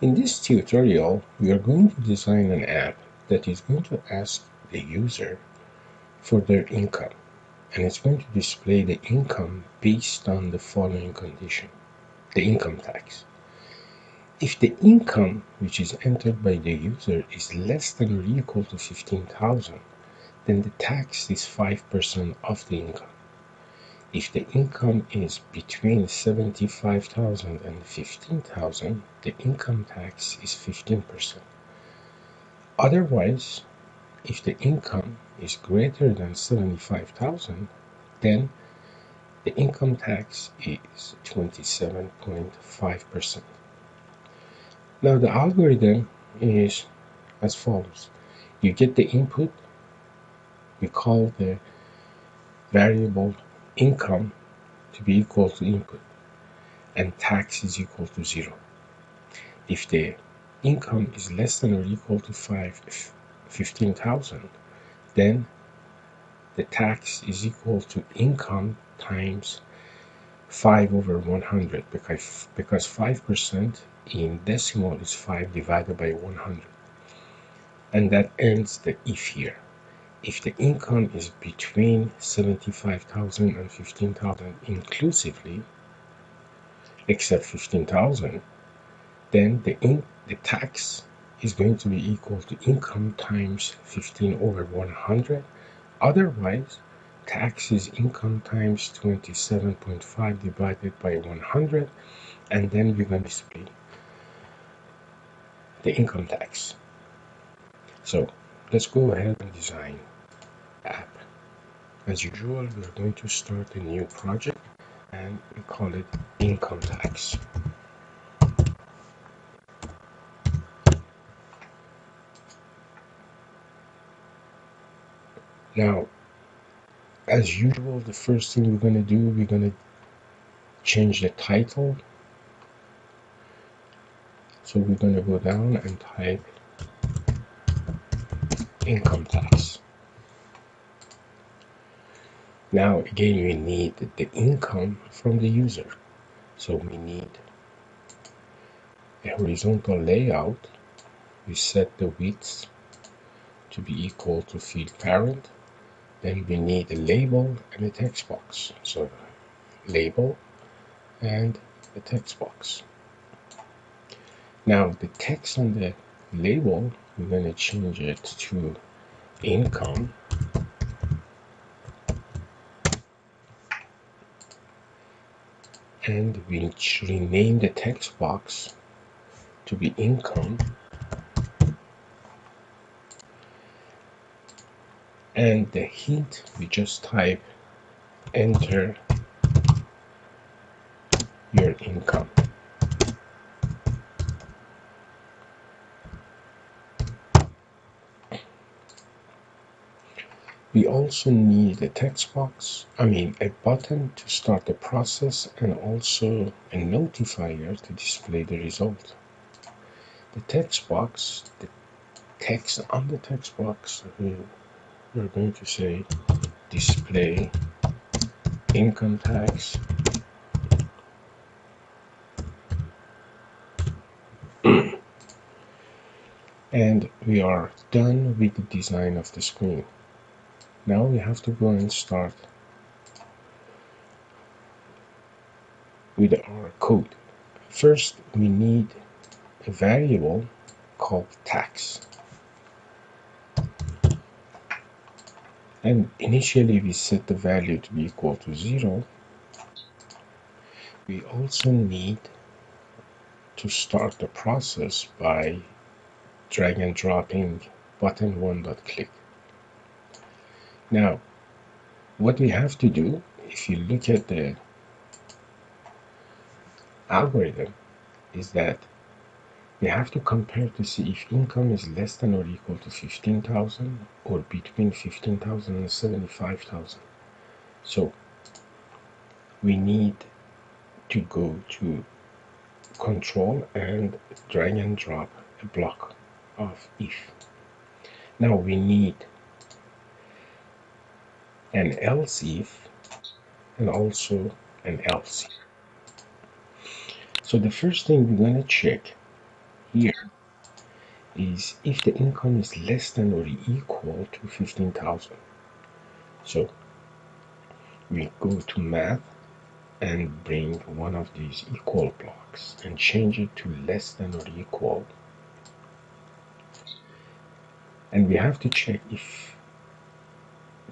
In this tutorial, we are going to design an app that is going to ask the user for their income and it's going to display the income based on the following condition the income tax. If the income which is entered by the user is less than or equal to 15,000, then the tax is 5% of the income. If the income is between 75,000 and 15,000, the income tax is 15%. Otherwise, if the income is greater than 75,000, then the income tax is 27.5%. Now the algorithm is as follows. You get the input, we call the variable income to be equal to input and tax is equal to zero. If the income is less than or equal to five, 15,000, then the tax is equal to income times 5 over 100 because because 5% in decimal is 5 divided by 100 and that ends the if here if the income is between 75,000 and 15,000 inclusively, except 15,000, then the, in, the tax is going to be equal to income times 15 over 100. Otherwise, tax is income times 27.5 divided by 100, and then we're going to split the income tax. So let's go ahead and design app. As usual, we're going to start a new project and we call it income tax. Now, as usual, the first thing we're going to do, we're going to change the title. So we're going to go down and type income tax. Now again we need the income from the user. So we need a horizontal layout. We set the width to be equal to fill parent. Then we need a label and a text box. So label and a text box. Now the text on the label we're going to change it to income. And we rename the text box to be income. And the hint we just type enter your income We also need a text box, I mean a button to start the process and also a notifier to display the result. The text box, the text on the text box, we're going to say display income tax and we are done with the design of the screen. Now we have to go and start with our code. First, we need a variable called tax. And initially we set the value to be equal to zero. We also need to start the process by drag and dropping button one dot click. Now, what we have to do, if you look at the algorithm, is that we have to compare to see if income is less than or equal to 15,000 or between 15,000 and 75,000. So we need to go to control and drag and drop a block of if. Now we need an else if and also an else. So the first thing we're going to check here is if the income is less than or equal to 15,000. So we go to math and bring one of these equal blocks and change it to less than or equal. And we have to check if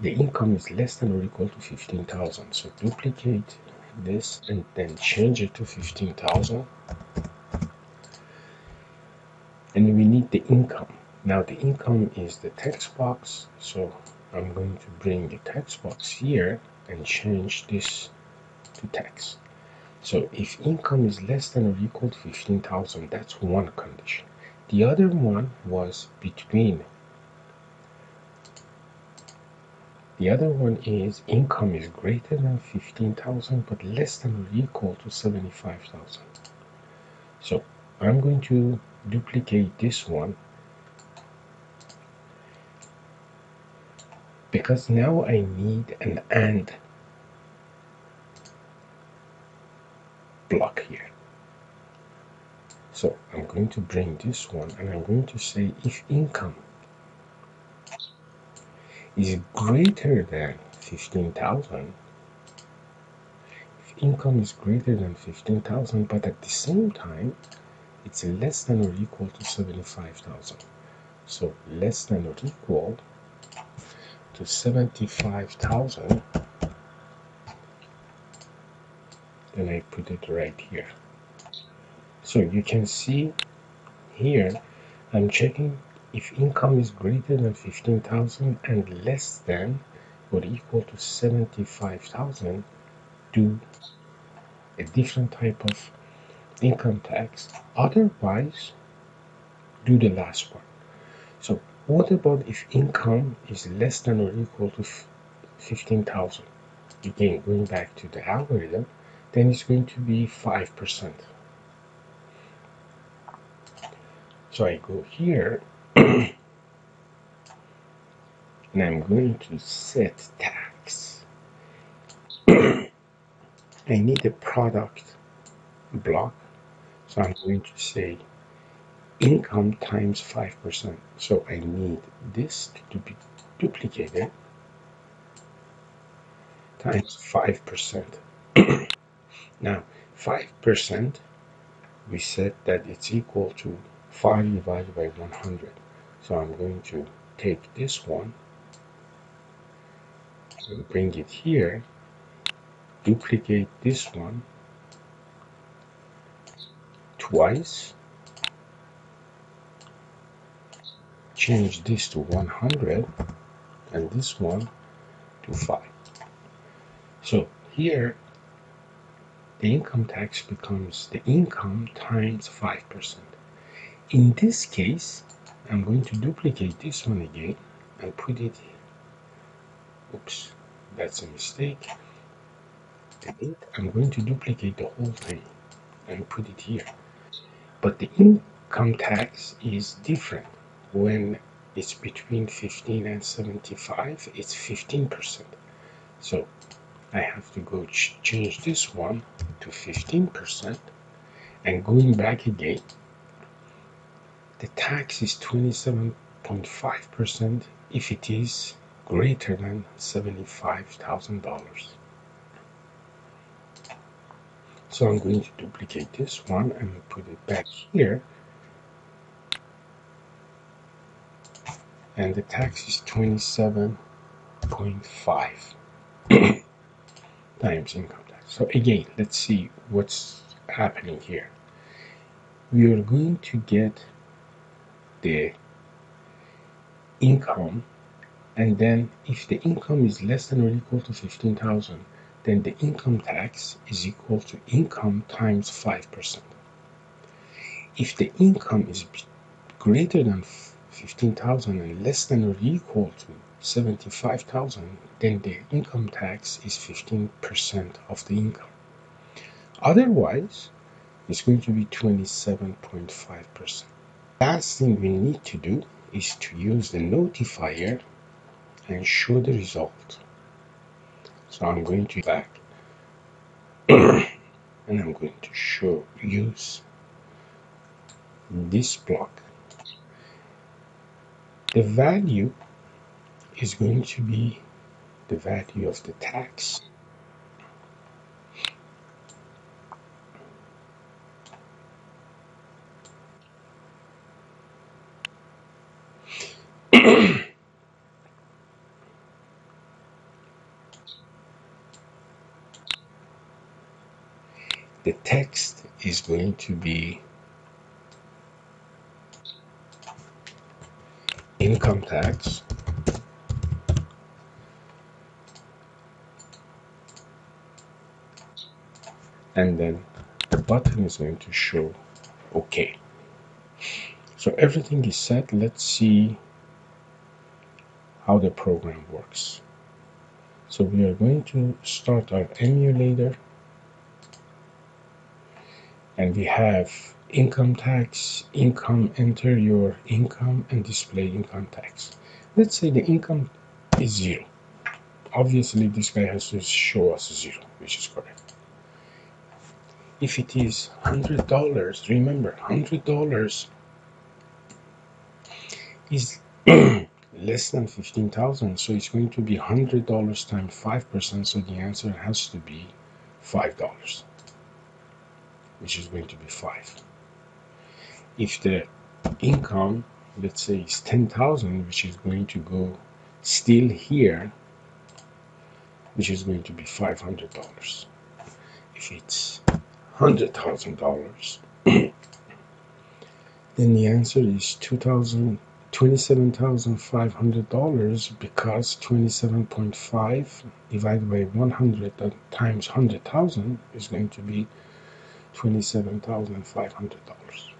the income is less than or equal to 15,000. So duplicate this and then change it to 15,000. And we need the income. Now the income is the text box. So I'm going to bring the text box here and change this to text. So if income is less than or equal to 15,000, that's one condition. The other one was between. The other one is income is greater than 15,000 but less than or equal to 75,000. So I'm going to duplicate this one because now I need an AND block here. So I'm going to bring this one and I'm going to say if income is greater than 15,000 if income is greater than 15,000 but at the same time it's less than or equal to 75,000 so less than or equal to 75,000 then I put it right here. So you can see here I'm checking if income is greater than 15,000 and less than or equal to 75,000 do a different type of income tax. Otherwise do the last one so what about if income is less than or equal to 15,000 again going back to the algorithm then it's going to be 5%. So I go here and I'm going to set tax. I need a product block. So I'm going to say income times 5%. So I need this to be duplicated times 5%. Now, 5%, we said that it's equal to 5 divided by 100. So I'm going to take this one and bring it here, duplicate this one twice, change this to 100 and this one to 5. So here the income tax becomes the income times 5%. In this case, I'm going to duplicate this one again and put it, oops, that's a mistake. I'm going to duplicate the whole thing and put it here. But the income tax is different. When it's between 15 and 75, it's 15%. So I have to go ch change this one to 15% and going back again the tax is 27.5% if it is greater than $75,000 so I'm going to duplicate this one and put it back here and the tax is 27.5 times income tax. So again, let's see what's happening here. We are going to get the income and then if the income is less than or equal to 15,000 then the income tax is equal to income times 5%. If the income is greater than 15,000 and less than or equal to 75,000, then the income tax is 15% of the income. Otherwise, it's going to be 27.5%. Last thing we need to do is to use the notifier and show the result. So I'm going to back and I'm going to show use this block, the value is going to be the value of the tax. the text is going to be income tax and then the button is going to show OK. So everything is set. Let's see how the program works. So we are going to start our emulator and we have income tax, income, enter your income and display income tax. Let's say the income is zero. Obviously this guy has to show us zero, which is correct. If it is $100, remember $100 is less than 15,000 so it's going to be $100 times 5% so the answer has to be $5 which is going to be 5 if the income let's say is 10,000 which is going to go still here which is going to be $500 if it's $100,000 then the answer is 2000 $27,500 because 27.5 divided by 100 times 100,000 is going to be $27,500.